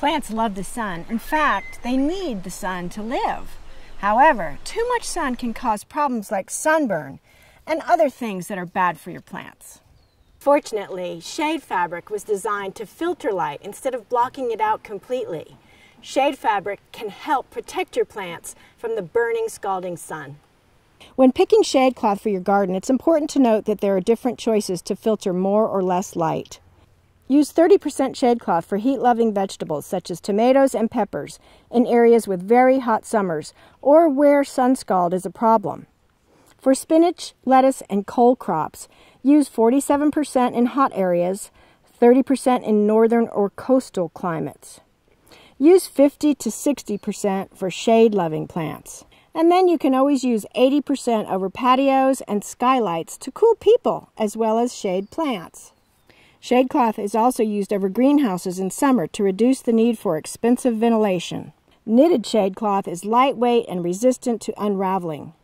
Plants love the sun. In fact, they need the sun to live. However, too much sun can cause problems like sunburn and other things that are bad for your plants. Fortunately, shade fabric was designed to filter light instead of blocking it out completely. Shade fabric can help protect your plants from the burning, scalding sun. When picking shade cloth for your garden, it's important to note that there are different choices to filter more or less light. Use 30% shade cloth for heat loving vegetables such as tomatoes and peppers in areas with very hot summers or where sun scald is a problem. For spinach, lettuce, and cole crops, use 47% in hot areas, 30% in northern or coastal climates. Use 50 to 60% for shade loving plants. And then you can always use 80% over patios and skylights to cool people as well as shade plants. Shade cloth is also used over greenhouses in summer to reduce the need for expensive ventilation. Knitted shade cloth is lightweight and resistant to unraveling.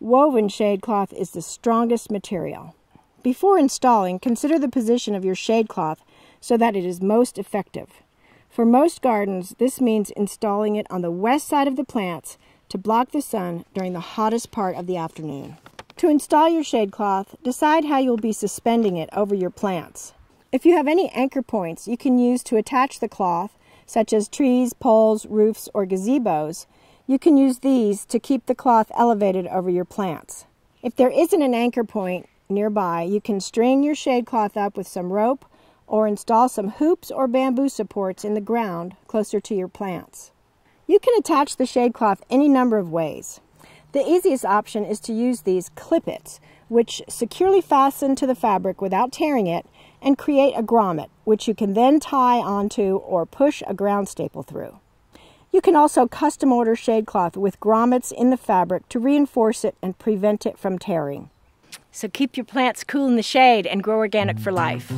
Woven shade cloth is the strongest material. Before installing, consider the position of your shade cloth so that it is most effective. For most gardens, this means installing it on the west side of the plants to block the sun during the hottest part of the afternoon. To install your shade cloth, decide how you'll be suspending it over your plants. If you have any anchor points you can use to attach the cloth, such as trees, poles, roofs, or gazebos, you can use these to keep the cloth elevated over your plants. If there isn't an anchor point nearby, you can string your shade cloth up with some rope or install some hoops or bamboo supports in the ground closer to your plants. You can attach the shade cloth any number of ways. The easiest option is to use these clippets, which securely fasten to the fabric without tearing it and create a grommet, which you can then tie onto or push a ground staple through. You can also custom order shade cloth with grommets in the fabric to reinforce it and prevent it from tearing. So keep your plants cool in the shade and grow organic for life.